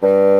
Bye.